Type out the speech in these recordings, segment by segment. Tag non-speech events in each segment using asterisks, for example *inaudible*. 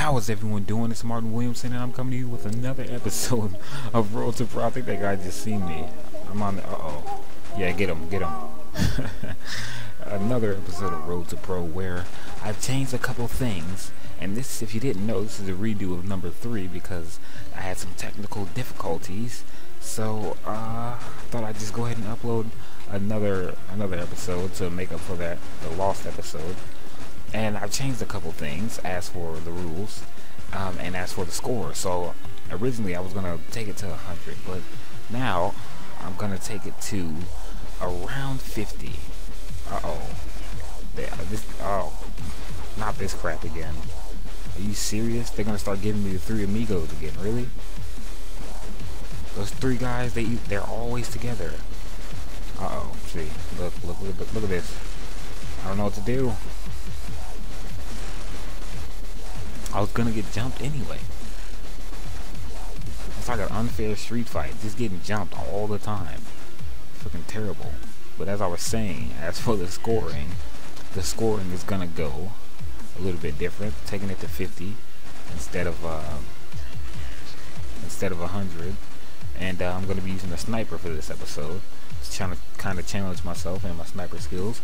How is everyone doing? It's Martin Williamson, and I'm coming to you with another *laughs* episode of Road to Pro. I think that guy just seen me. I'm on the. Uh oh. Yeah, get him, get him. *laughs* another episode of Road to Pro where I've changed a couple things. And this, if you didn't know, this is a redo of number three because I had some technical difficulties. So uh, I thought I'd just go ahead and upload another another episode to make up for that the lost episode. And I've changed a couple things as for the rules um, and as for the score. So originally I was gonna take it to 100, but now I'm gonna take it to around 50. Uh oh. This oh, not this crap again. Are you serious? They're gonna start giving me the three amigos again? Really? Those three guys, they they're always together. Uh oh. See, look, look, look, look, look at this. I don't know what to do. I was gonna get jumped anyway. It's like an unfair street fight, just getting jumped all the time. Fucking terrible. But as I was saying, as for the scoring, the scoring is gonna go a little bit different, taking it to 50 instead of uh, instead of 100. And uh, I'm gonna be using a sniper for this episode, just trying to kind of challenge myself and my sniper skills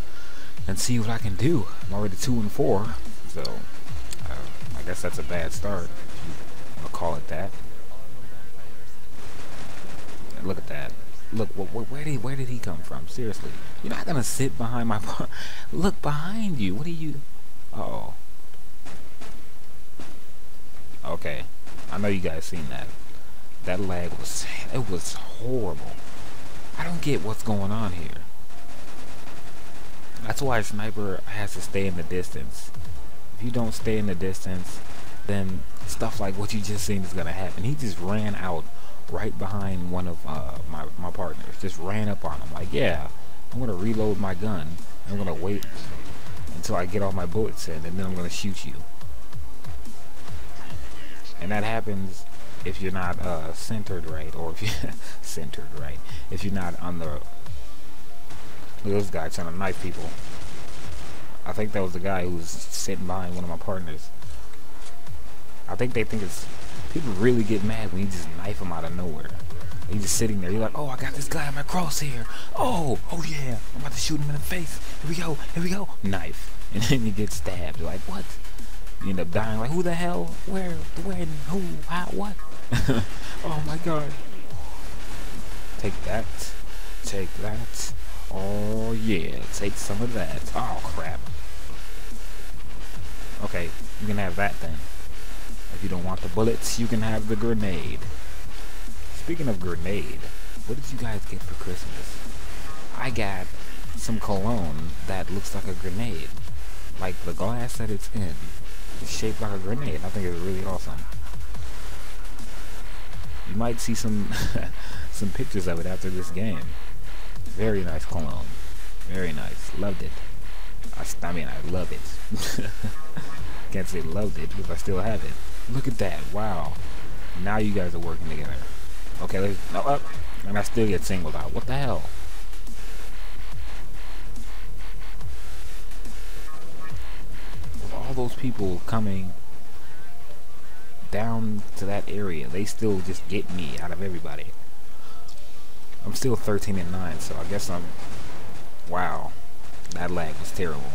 and see what I can do. I'm already two and four, so guess that's a bad start. I'll call it that. Look at that. Look, wh wh where did where did he come from? Seriously, you're not gonna sit behind my. *laughs* look behind you. What are you? Uh oh. Okay, I know you guys seen that. That lag was *laughs* it was horrible. I don't get what's going on here. That's why sniper has to stay in the distance. If you don't stay in the distance, then stuff like what you just seen is gonna happen. He just ran out right behind one of uh, my my partners. Just ran up on him like, yeah, I'm gonna reload my gun. I'm gonna wait until I get all my bullets in, and then I'm gonna shoot you. And that happens if you're not uh, centered right, or if you're *laughs* centered right, if you're not on the. Look at this guy trying to knife people. I think that was the guy who was sitting behind one of my partners. I think they think it's people really get mad when you just knife them out of nowhere. He's just sitting there. You're like, oh, I got this guy on my crosshair. Oh, oh yeah, I'm about to shoot him in the face. Here we go, here we go. Knife, *laughs* and then you get stabbed. You're like, what? You end up dying. Like, who the hell? Where? When? Who? How? What? *laughs* oh my god. Take that. Take that. Oh yeah, take some of that. Oh crap. Okay, you can have that then. If you don't want the bullets, you can have the grenade. Speaking of grenade, what did you guys get for Christmas? I got some cologne that looks like a grenade. Like the glass that it's in is shaped like a grenade. I think it's really awesome. You might see some *laughs* some pictures of it after this game. Very nice cologne. Very nice. Loved it. I, I mean, I love it. *laughs* Can't say loved it because I still have it. Look at that. Wow. Now you guys are working together. Okay, let's, no, up. And I still get singled out. What the hell? With all those people coming down to that area, they still just get me out of everybody. I'm still 13 and 9, so I guess I'm... Wow. That lag was terrible.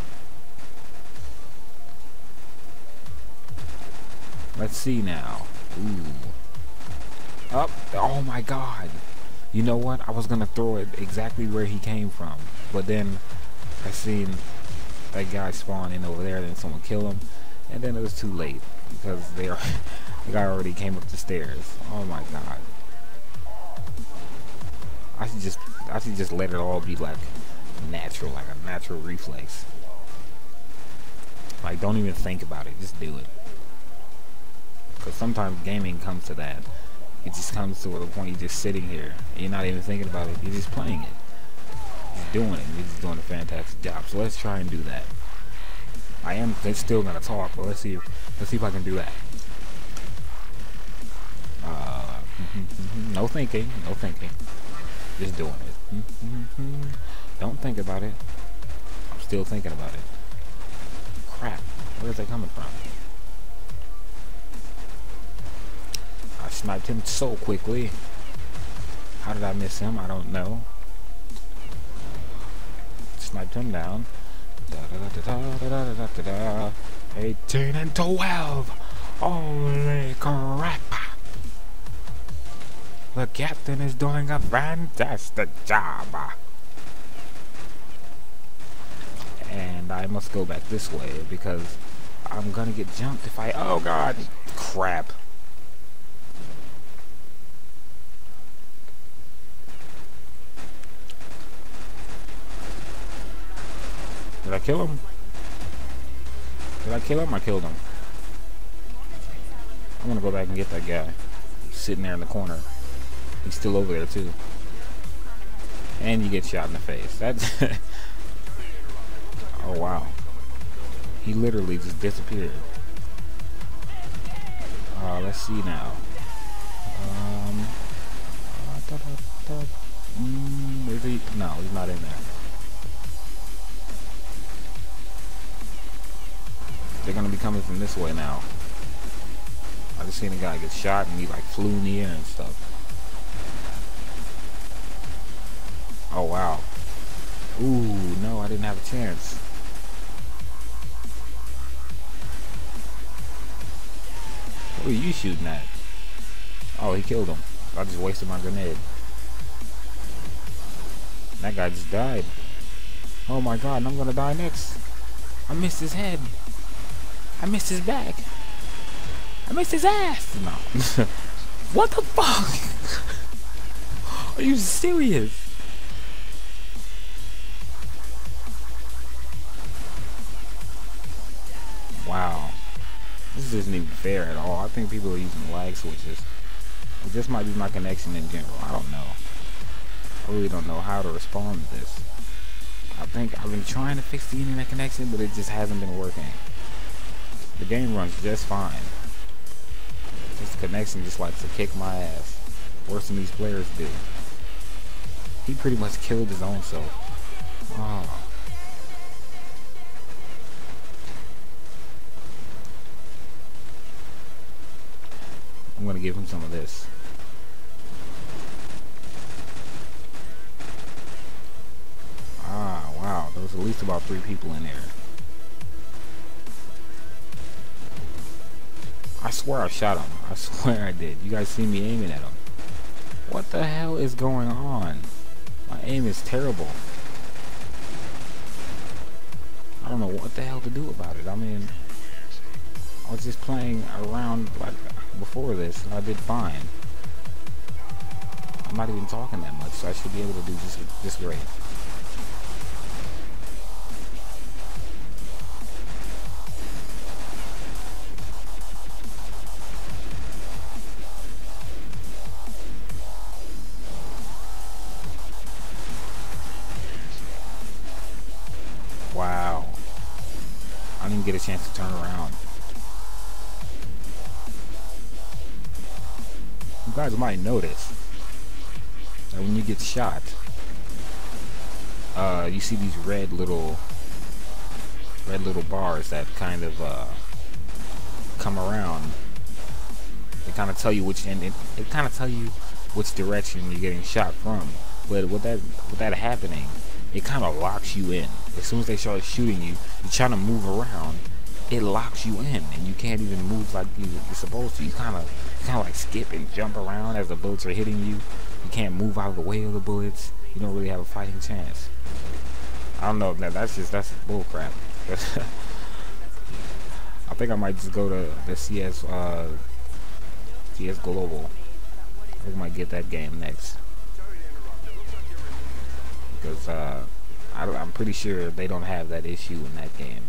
Let's see now. Ooh. Up. Oh my god. You know what? I was going to throw it exactly where he came from. But then I seen that guy spawn in over there, then someone kill him. And then it was too late. Because they are, *laughs* the guy already came up the stairs. Oh my god. I should just I should just let it all be like natural, like a natural reflex. Like don't even think about it, just do it. Cause sometimes gaming comes to that. It just comes to the point you're just sitting here. you're not even thinking about it. You're just playing it. You're doing it. You're just doing a fantastic job. So let's try and do that. I am still gonna talk, but let's see. Let's see if I can do that. Uh, *laughs* no thinking. No thinking. Just doing it. *laughs* Don't think about it. I'm still thinking about it. Crap. Where is that coming from? Sniped him so quickly. How did I miss him? I don't know. Sniped him down. Da, da, da, 18 and 12. Holy crap. The captain is doing a fantastic job. And I must go back this way because I'm gonna get jumped if I... Oh god! Crap. Did I kill him? Did I kill him? I killed him. I'm gonna go back and get that guy. sitting there in the corner. He's still over there too. And you get shot in the face. That's *laughs* Oh wow. He literally just disappeared. Uh, let's see now. Um, uh, da, da, da. Mm, is he? No, he's not in there. They're gonna be coming from this way now. I just seen a guy get shot and he like flew in the air and stuff. Oh wow. Ooh, no, I didn't have a chance. Who are you shooting at? Oh, he killed him. I just wasted my grenade. That guy just died. Oh my god, I'm gonna die next. I missed his head. I missed his back. I missed his ass. *laughs* No. *laughs* what the fuck? *laughs* Are you serious? Wow. This isn't even fair at all. I think people are using lag switches. This just might be my connection in general. I don't know. I really don't know how to respond to this. I think I've been trying to fix the internet connection, but it just hasn't been working. The game runs just fine. This connection just likes to kick my ass. Worse than these players do. He pretty much killed his own self. Oh. I'm gonna give him some of this. Ah, wow. There was at least about three people in there. I swear I shot him. I *laughs* swear I did. You guys see me aiming at him. What the hell is going on? My aim is terrible. I don't know what the hell to do about it. I mean, I was just playing around like before this, and I did fine. I'm not even talking that much, so I should be able to do just, just great. Chance to turn around. You guys might notice that when you get shot, uh, you see these red little red little bars that kind of uh, come around. They kind of tell you which end. It, it kind of tell you which direction you're getting shot from. But with that with that happening, it kind of locks you in. As soon as they start shooting you, you're trying to move around. It locks you in, and you can't even move like you, are supposed to. You kind of kind of like skip and jump around as the bullets are hitting you. You can't move out of the way of the bullets. You don't really have a fighting chance. I don't know. That that's just that's bullcrap. *laughs* I think I might just go to the CS uh, CS Global. I think I might get that game next because uh, I, I'm pretty sure they don't have that issue in that game.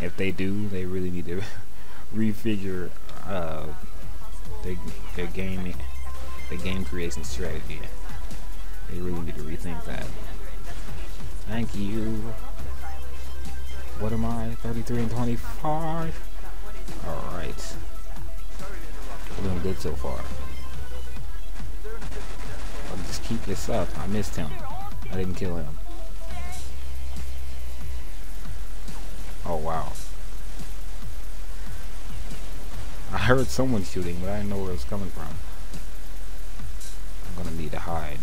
If they do, they really need to *laughs* refigure uh, their, their game their game creation strategy. They really need to rethink that. Thank you. What am I? 33 and 25? Alright. We're doing good so far. I'll just keep this up. I missed him. I didn't kill him. Oh wow. I heard someone shooting, but I didn't know where it was coming from. I'm gonna need to hide.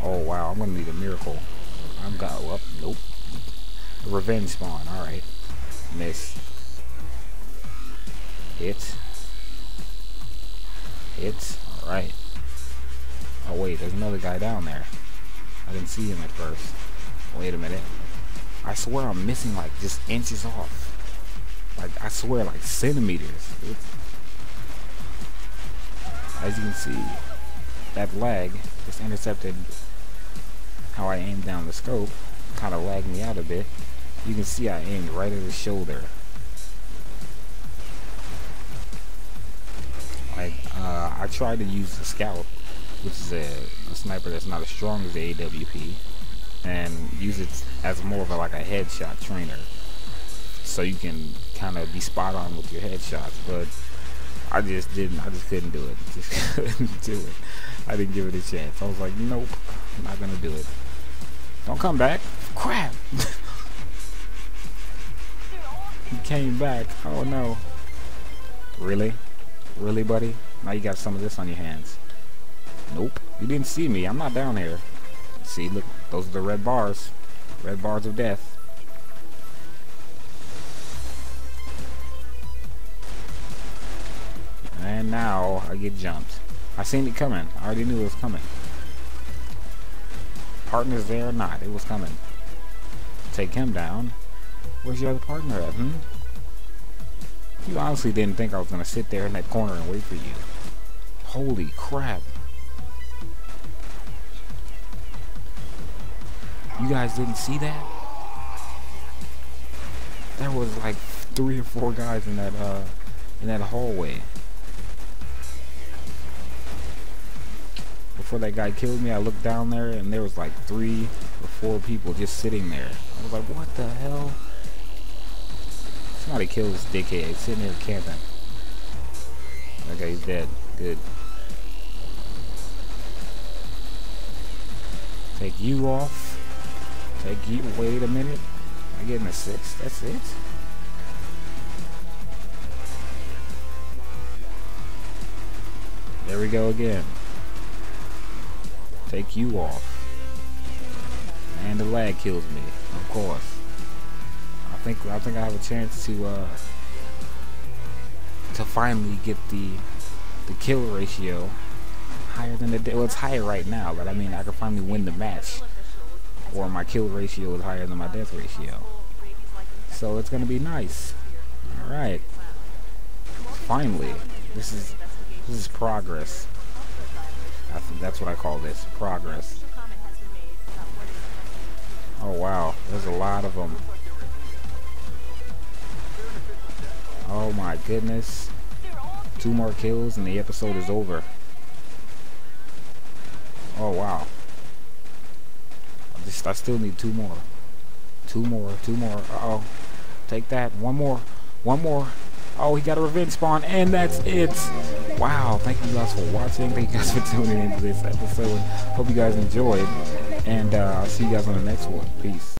Oh wow, I'm gonna need a miracle. I'm got well, oh, nope. Revenge spawn, alright. Miss. Hit. Hit. Alright. Oh wait, there's another guy down there. I didn't see him at first. Wait a minute. I swear I'm missing like just inches off. Like I swear like centimeters. It's, as you can see, that lag just intercepted how I aimed down the scope. Kind of lagged me out a bit. You can see I aimed right at his shoulder. Like, uh, I tried to use the scout, which is a, a sniper that's not as strong as the AWP, and use it as more of a, like a headshot trainer. So you can kind of be spot on with your headshots, but I just didn't, I just couldn't do it. *laughs* Just couldn't do it. I didn't give it a chance. I was like, nope, I'm not gonna do it. Don't come back. Crap! *laughs* he came back. Oh no. Really? Really, buddy? Now you got some of this on your hands. Nope. You didn't see me. I'm not down here. See, look. Those are the red bars. Red bars of death. And now I get jumped. I seen it coming. I already knew it was coming. Partner's there or not, it was coming. Take him down. Where's your other partner at, hmm? You honestly didn't think I was gonna sit there in that corner and wait for you. Holy crap. You guys didn't see that? There was like three or four guys in that uh in that hallway. Before that guy killed me, I looked down there and there was like three or four people just sitting there. I was like, what the hell? Somebody killed this dickhead. He's sitting here camping. Okay, he's dead. Good. Take you off. Take you. Wait a minute. I get an assist. That's it. There we go again. Take you off. And the lag kills me, of course. I think I think I have a chance to uh to finally get the the kill ratio higher than the well it's higher right now, but I mean I can finally win the match. Or my kill ratio is higher than my death ratio. So it's gonna be nice. Alright. Finally. This is this is progress. I think that's what I call this. Progress. Oh wow, there's a lot of them. Oh my goodness. Two more kills and the episode is over. Oh wow. I still need two more. Two more, two more. Uh oh. Take that. One more. One more. Oh, he got a revenge spawn, and that's it. Wow, thank you guys for watching. Thank you guys for *laughs* tuning into this episode. Hope you guys enjoyed, and uh, I'll see you guys on the next one. Peace.